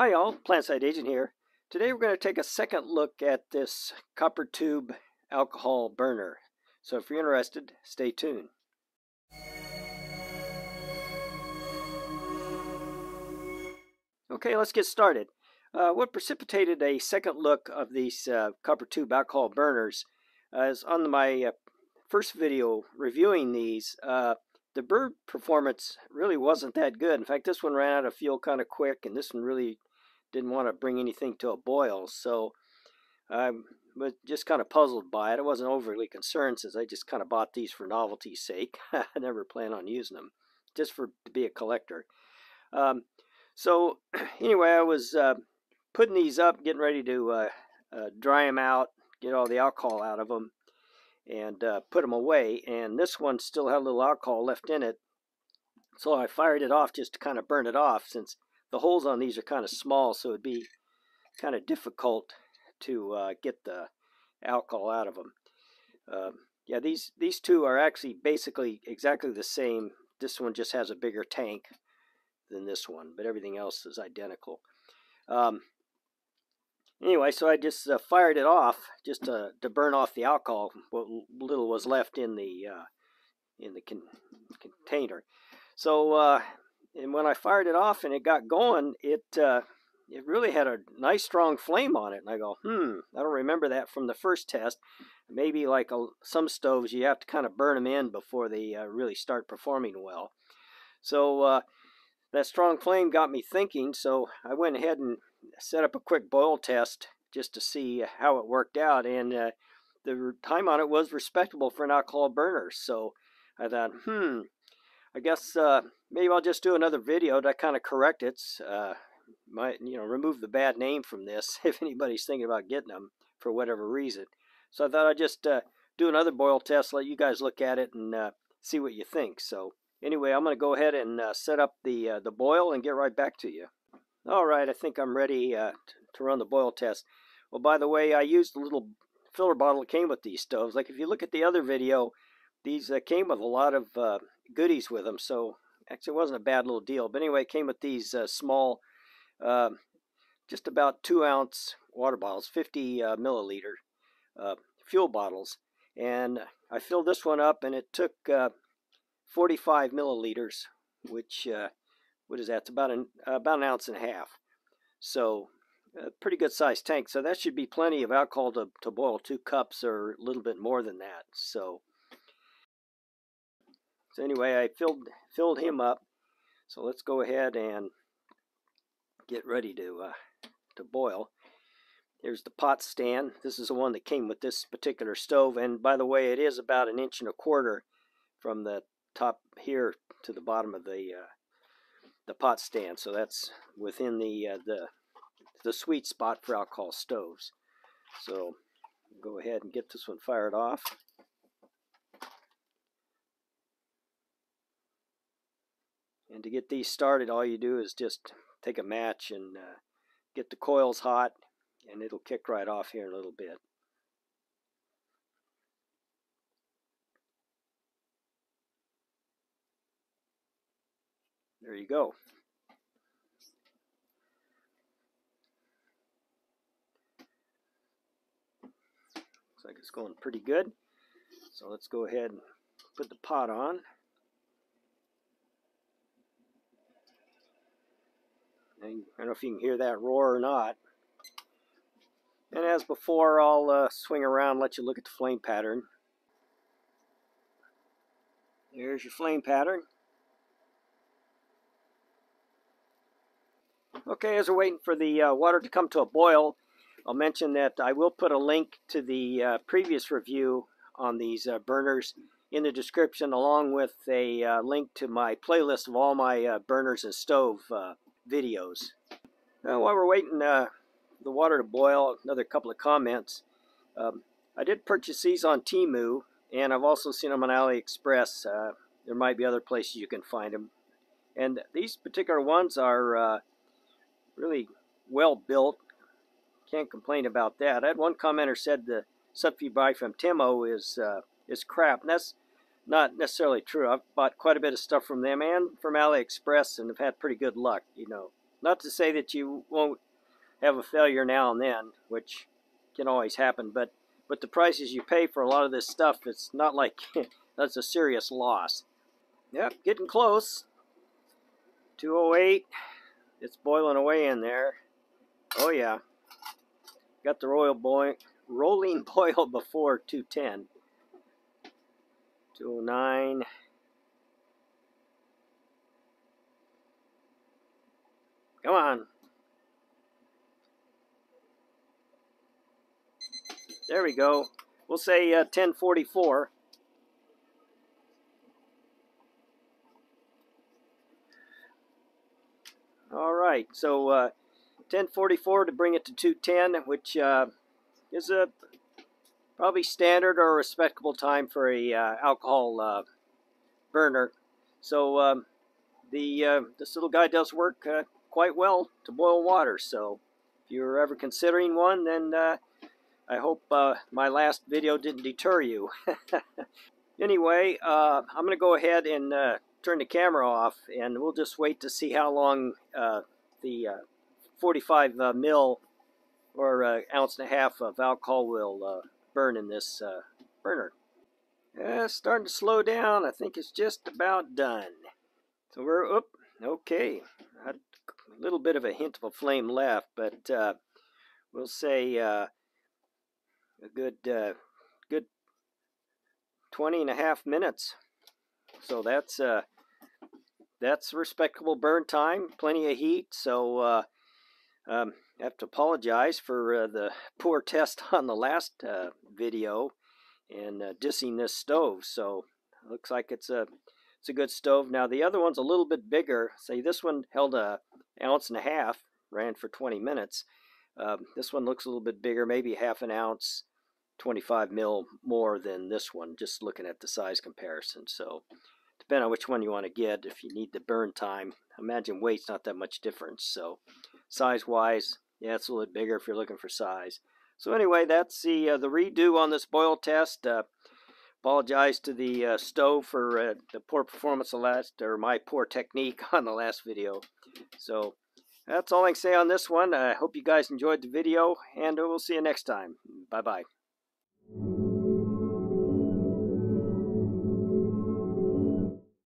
Hi all, Planetside Agent here. Today we're going to take a second look at this copper tube alcohol burner. So if you're interested, stay tuned. Okay, let's get started. Uh, what precipitated a second look of these uh, copper tube alcohol burners uh, is on my uh, first video reviewing these, uh, the burn performance really wasn't that good. In fact, this one ran out of fuel kind of quick, and this one really didn't want to bring anything to a boil. So I was just kind of puzzled by it. I wasn't overly concerned since I just kind of bought these for novelty's sake. I never plan on using them, just for to be a collector. Um, so anyway, I was uh, putting these up, getting ready to uh, uh, dry them out, get all the alcohol out of them, and uh, put them away. And this one still had a little alcohol left in it. So I fired it off just to kind of burn it off since the holes on these are kind of small, so it'd be kind of difficult to uh, get the alcohol out of them. Um, yeah, these, these two are actually basically exactly the same. This one just has a bigger tank than this one, but everything else is identical. Um, anyway, so I just uh, fired it off just to, to burn off the alcohol, what little was left in the uh, in the con container. So uh, and when I fired it off and it got going, it uh, it really had a nice strong flame on it. And I go, hmm, I don't remember that from the first test. Maybe like a, some stoves, you have to kind of burn them in before they uh, really start performing well. So uh, that strong flame got me thinking. So I went ahead and set up a quick boil test just to see how it worked out. And uh, the time on it was respectable for an alcohol burner. So I thought, hmm, I guess uh, maybe I'll just do another video to kind of correct it. Uh, might you know remove the bad name from this if anybody's thinking about getting them for whatever reason. So I thought I'd just uh, do another boil test, let you guys look at it and uh, see what you think. So anyway, I'm going to go ahead and uh, set up the uh, the boil and get right back to you. All right, I think I'm ready to run the boil test. Well, by the way, I used the little filler bottle that came with these stoves. Like if you look at the other video, these uh, came with a lot of goodies with them. So actually, it wasn't a bad little deal. But anyway, it came with these uh, small, uh, just about two ounce water bottles, 50 uh, milliliter uh, fuel bottles. And I filled this one up, and it took uh, 45 milliliters, which uh, what is that? It's about an about an ounce and a half. So a pretty good sized tank. So that should be plenty of alcohol to, to boil two cups or a little bit more than that. So so anyway, I filled filled him up. So let's go ahead and get ready to uh, to boil. Here's the pot stand. This is the one that came with this particular stove. And by the way, it is about an inch and a quarter from the top here to the bottom of the uh, the pot stand. So that's within the uh, the the sweet spot for alcohol stoves. So go ahead and get this one fired off. And to get these started, all you do is just take a match and uh, get the coils hot, and it'll kick right off here in a little bit. There you go. Looks like it's going pretty good. So let's go ahead and put the pot on. I don't know if you can hear that roar or not. And as before, I'll uh, swing around let you look at the flame pattern. There's your flame pattern. Okay, as we're waiting for the uh, water to come to a boil, I'll mention that I will put a link to the uh, previous review on these uh, burners in the description along with a uh, link to my playlist of all my uh, burners and stove uh, videos. while we're waiting uh, the water to boil, another couple of comments. Um, I did purchase these on Temu, and I've also seen them on AliExpress. Uh, there might be other places you can find them. And these particular ones are uh, really well built. Can't complain about that. I had one commenter said the stuff you buy from Temu is uh, is crap, and that's not necessarily true. I've bought quite a bit of stuff from them and from AliExpress and have had pretty good luck, you know. not to say that you won't have a failure now and then, which can always happen, but but the prices you pay for a lot of this stuff, it's not like that's a serious loss. Yep, getting close. 208. It's boiling away in there. Oh yeah. Got the royal boy rolling boil before 210. 209. Come on. There we go. We'll say uh, 1044. All right, so uh, 1044 to bring it to 210, which uh, is a probably standard or respectable time for a uh, alcohol uh, burner. So um, the uh, this little guy does work uh, quite well to boil water. So if you're ever considering one, then I hope my last video didn't deter you. anyway, I'm going to go ahead and turn the camera off and we'll just wait to see how long uh, the uh, 45 uh, mil or ounce and a half of alcohol will burn in this uh, burner. Yeah, starting to slow down. I think it's just about done. So we're up. Okay, a little bit of a hint of a flame left, but we'll say a good good 20 and a half minutes. So that's uh, that's respectable burn time, plenty of heat. So uh, um, I have to apologize for uh, the poor test on the last uh, video and uh, dissing this stove. So looks like it's a it's a good stove. Now the other one's a little bit bigger. Say this one held a ounce and a half, ran for 20 minutes. Um, this one looks a little bit bigger, maybe half an ounce, 25 mil more than this one. Just looking at the size comparison. So depending on which one you want to get if you need the burn time imagine weight's not that much difference so size wise yeah it's a little bit bigger if you're looking for size. So anyway that's the uh, the redo on this boil test. Uh, apologize to the uh, stove for uh, the poor performance of last or my poor technique on the last video. So that's all I can say on this one. I hope you guys enjoyed the video and we'll see you next time. Bye bye